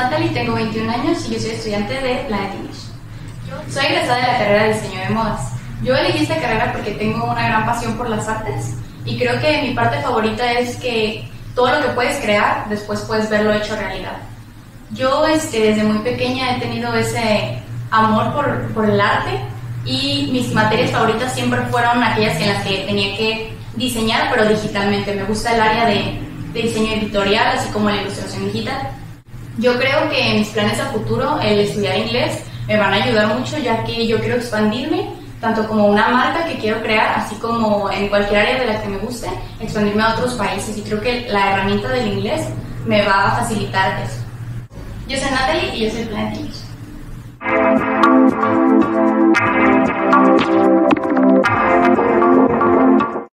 Natalie, tengo 21 años y yo soy estudiante de Planet English. Soy egresada de la carrera de diseño de modas. Yo elegí esta carrera porque tengo una gran pasión por las artes y creo que mi parte favorita es que todo lo que puedes crear, después puedes verlo hecho realidad. Yo este, desde muy pequeña he tenido ese amor por, por el arte y mis materias favoritas siempre fueron aquellas en las que tenía que diseñar, pero digitalmente. Me gusta el área de, de diseño editorial, así como la ilustración digital. Yo creo que en mis planes a futuro el estudiar inglés me van a ayudar mucho ya que yo quiero expandirme tanto como una marca que quiero crear, así como en cualquier área de la que me guste, expandirme a otros países y creo que la herramienta del inglés me va a facilitar eso. Yo soy Natalie y yo soy Planet.